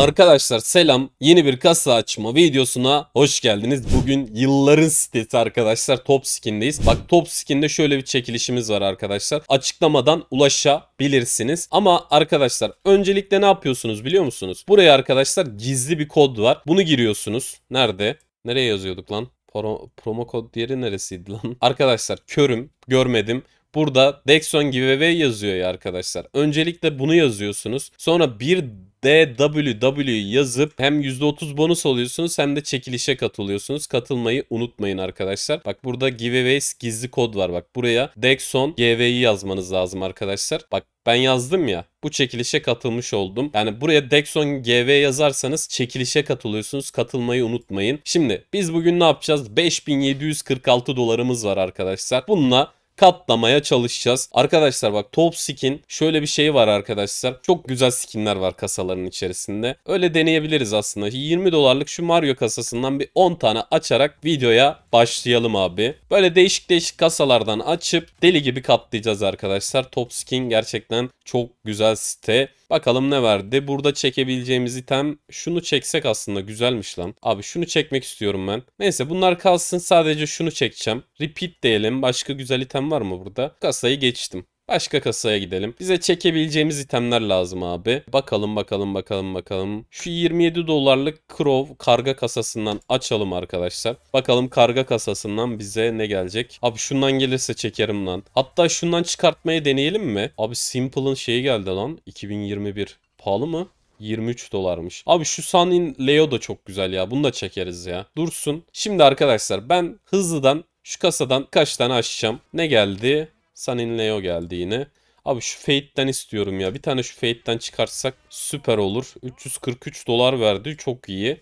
Arkadaşlar selam. Yeni bir kasa açma videosuna hoş geldiniz. Bugün yılların sitesi arkadaşlar Top Skin'deyiz. Bak Top Skin'de şöyle bir çekilişimiz var arkadaşlar. Açıklamadan ulaşabilirsiniz. Ama arkadaşlar öncelikle ne yapıyorsunuz biliyor musunuz? Buraya arkadaşlar gizli bir kod var. Bunu giriyorsunuz. Nerede? Nereye yazıyorduk lan? Pro, promo kod diğeri neresiydi lan? Arkadaşlar körüm, görmedim. Burada Dexon Giveaway yazıyor ya arkadaşlar. Öncelikle bunu yazıyorsunuz. Sonra bir DWW yazıp hem %30 bonus alıyorsunuz hem de çekilişe katılıyorsunuz. Katılmayı unutmayın arkadaşlar. Bak burada giveaways gizli kod var. Bak buraya Dexon GV'yi yazmanız lazım arkadaşlar. Bak ben yazdım ya bu çekilişe katılmış oldum. Yani buraya Dexon GV yazarsanız çekilişe katılıyorsunuz. Katılmayı unutmayın. Şimdi biz bugün ne yapacağız? 5746 dolarımız var arkadaşlar. Bununla katlamaya çalışacağız. Arkadaşlar bak top skin şöyle bir şey var arkadaşlar. Çok güzel skinler var kasaların içerisinde. Öyle deneyebiliriz aslında. 20 dolarlık şu Mario kasasından bir 10 tane açarak videoya başlayalım abi. Böyle değişik değişik kasalardan açıp deli gibi katlayacağız arkadaşlar. Top skin gerçekten çok güzel site. Bakalım ne verdi. Burada çekebileceğimiz item şunu çeksek aslında güzelmiş lan. Abi şunu çekmek istiyorum ben. Neyse bunlar kalsın sadece şunu çekeceğim. Repeat diyelim. Başka güzel item var mı burada? Kasayı geçtim. Başka kasaya gidelim. Bize çekebileceğimiz itemler lazım abi. Bakalım bakalım bakalım bakalım. Şu 27 dolarlık Crow karga kasasından açalım arkadaşlar. Bakalım karga kasasından bize ne gelecek. Abi şundan gelirse çekerim lan. Hatta şundan çıkartmayı deneyelim mi? Abi Simple'ın şeyi geldi lan. 2021. Pahalı mı? 23 dolarmış. Abi şu Sunin Leo da çok güzel ya. Bunu da çekeriz ya. Dursun. Şimdi arkadaşlar ben hızlıdan şu kasadan kaç tane açacağım. Ne geldi? Sunin Leo geldi yine. Abi şu Fate'den istiyorum ya. Bir tane şu Fate'den çıkarsak süper olur. 343 dolar verdi. Çok iyi.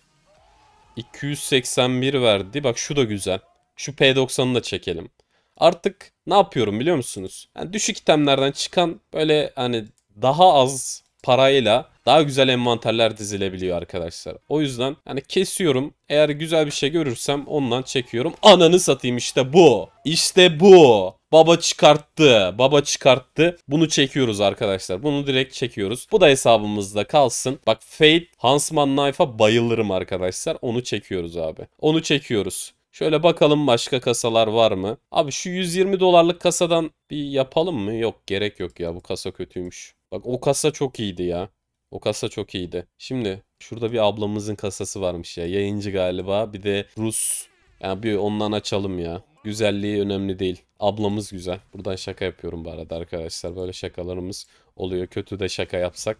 281 verdi. Bak şu da güzel. Şu P90'ı da çekelim. Artık ne yapıyorum biliyor musunuz? Yani düşük itemlerden çıkan böyle hani daha az parayla daha güzel envanterler dizilebiliyor arkadaşlar. O yüzden hani kesiyorum. Eğer güzel bir şey görürsem ondan çekiyorum. Ananı satayım işte bu. İşte bu. Baba çıkarttı. Baba çıkarttı. Bunu çekiyoruz arkadaşlar. Bunu direkt çekiyoruz. Bu da hesabımızda kalsın. Bak Fate Huntsman Knife'a bayılırım arkadaşlar. Onu çekiyoruz abi. Onu çekiyoruz. Şöyle bakalım başka kasalar var mı? Abi şu 120 dolarlık kasadan bir yapalım mı? Yok gerek yok ya bu kasa kötüymüş. Bak o kasa çok iyiydi ya. O kasa çok iyiydi. Şimdi şurada bir ablamızın kasası varmış ya. Yayıncı galiba. Bir de Rus. Yani bir ondan açalım ya. Güzelliği önemli değil. Ablamız güzel. Buradan şaka yapıyorum bu arada arkadaşlar. Böyle şakalarımız oluyor. Kötü de şaka yapsak.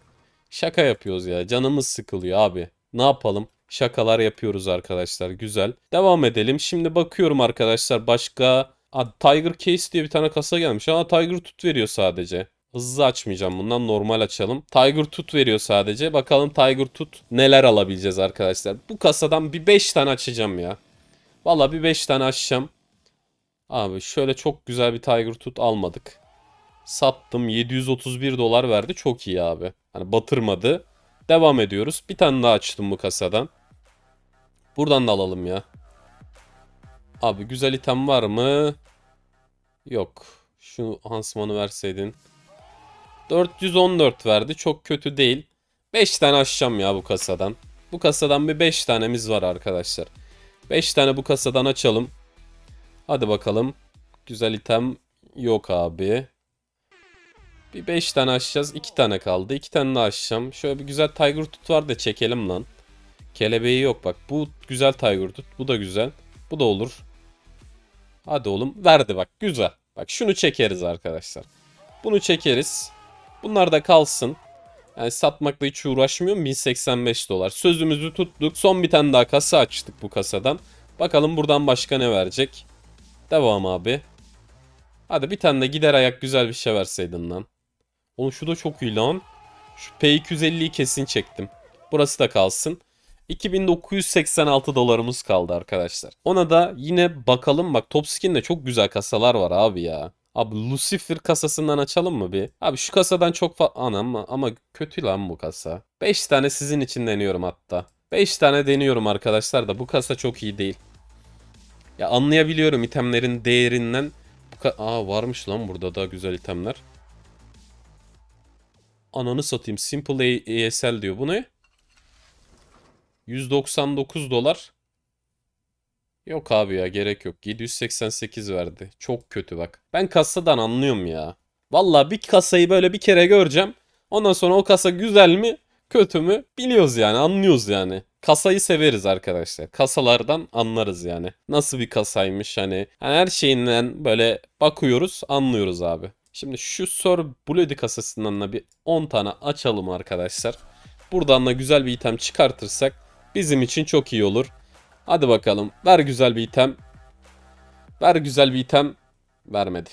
Şaka yapıyoruz ya. Canımız sıkılıyor abi. Ne yapalım? Şakalar yapıyoruz arkadaşlar. Güzel. Devam edelim. Şimdi bakıyorum arkadaşlar. Başka... Aa, Tiger Case diye bir tane kasa gelmiş. Ama Tiger Tut veriyor sadece. Hızlı açmayacağım bundan normal açalım. Tiger Tut veriyor sadece. Bakalım Tiger Tut neler alabileceğiz arkadaşlar. Bu kasadan bir 5 tane açacağım ya. Valla bir 5 tane açacağım. Abi şöyle çok güzel bir Tiger Tut almadık. Sattım 731 dolar verdi. Çok iyi abi. Hani batırmadı. Devam ediyoruz. Bir tane daha açtım bu kasadan. Buradan da alalım ya. Abi güzel item var mı? Yok. Şu Hansman'ı verseydin. 414 verdi. Çok kötü değil. 5 tane açacağım ya bu kasadan. Bu kasadan bir 5 tanemiz var arkadaşlar. 5 tane bu kasadan açalım. Hadi bakalım. Güzel item yok abi. Bir 5 tane açacağız. 2 tane kaldı. 2 tane daha açacağım. Şöyle bir güzel Tiger Tut var da çekelim lan. Kelebeği yok bak. Bu güzel Tiger Tut. Bu da güzel. Bu da olur. Hadi oğlum. Verdi bak. Güzel. Bak şunu çekeriz arkadaşlar. Bunu çekeriz. Bunlar da kalsın. Yani satmakla hiç uğraşmıyorum. 1085 dolar. Sözümüzü tuttuk. Son bir tane daha kasa açtık bu kasadan. Bakalım buradan başka ne verecek. Devam abi. Hadi bir tane de gider ayak güzel bir şey verseydin lan. Oğlum şu da çok iyi lan. Şu P250'yi kesin çektim. Burası da kalsın. 2986 dolarımız kaldı arkadaşlar. Ona da yine bakalım bak Top Skin'de çok güzel kasalar var abi ya. Abi Lucifer kasasından açalım mı bir? Abi şu kasadan çok fa... Anam ama kötü lan bu kasa. 5 tane sizin için deniyorum hatta. 5 tane deniyorum arkadaşlar da bu kasa çok iyi değil. Ya anlayabiliyorum itemlerin değerinden. Aa varmış lan burada da güzel itemler. Ananı satayım. Simple ASL diyor. Bu ne? 199 dolar. Yok abi ya gerek yok. 788 verdi. Çok kötü bak. Ben kasadan anlıyorum ya. Valla bir kasayı böyle bir kere göreceğim. Ondan sonra o kasa güzel mi kötü mü biliyoruz yani anlıyoruz yani. Kasayı severiz arkadaşlar. Kasalardan anlarız yani. Nasıl bir kasaymış hani. hani her şeyinden böyle bakıyoruz anlıyoruz abi. Şimdi şu Sir Bloody kasasından da bir 10 tane açalım arkadaşlar. Buradan da güzel bir item çıkartırsak bizim için çok iyi olur. Hadi bakalım. Ver güzel bir item. Ver güzel bir item. Vermedi.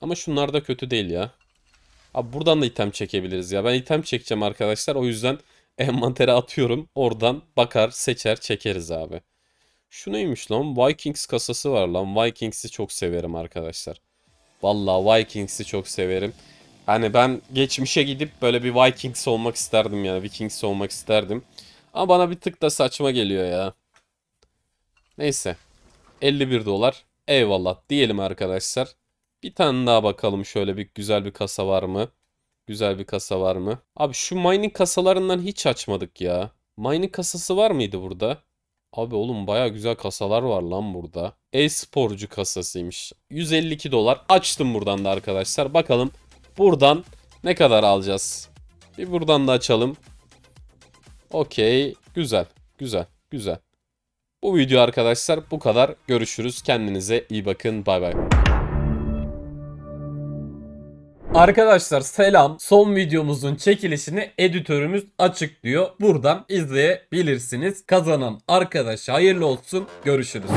Ama şunlar da kötü değil ya. Abi buradan da item çekebiliriz ya. Ben item çekeceğim arkadaşlar. O yüzden envantere atıyorum. Oradan bakar, seçer, çekeriz abi. Şu neymiş lan? Vikings kasası var lan. Vikings'i çok severim arkadaşlar. Vallahi Vikings'i çok severim. Hani ben geçmişe gidip böyle bir Vikings olmak isterdim yani. Vikings olmak isterdim. Ama bana bir tık da saçma geliyor ya. Neyse. 51 dolar. Eyvallah diyelim arkadaşlar. Bir tane daha bakalım şöyle bir güzel bir kasa var mı? Güzel bir kasa var mı? Abi şu mining kasalarından hiç açmadık ya. Mining kasası var mıydı burada? Abi oğlum baya güzel kasalar var lan burada. E-sporcu kasasıymış. 152 dolar. Açtım buradan da arkadaşlar. Bakalım buradan ne kadar alacağız? Bir buradan da açalım. Okey. Güzel. Güzel. Güzel. Bu video arkadaşlar bu kadar. Görüşürüz. Kendinize iyi bakın. Bay bay. Arkadaşlar selam. Son videomuzun çekilişini editörümüz açıklıyor. Buradan izleyebilirsiniz. Kazanan arkadaşa hayırlı olsun. Görüşürüz.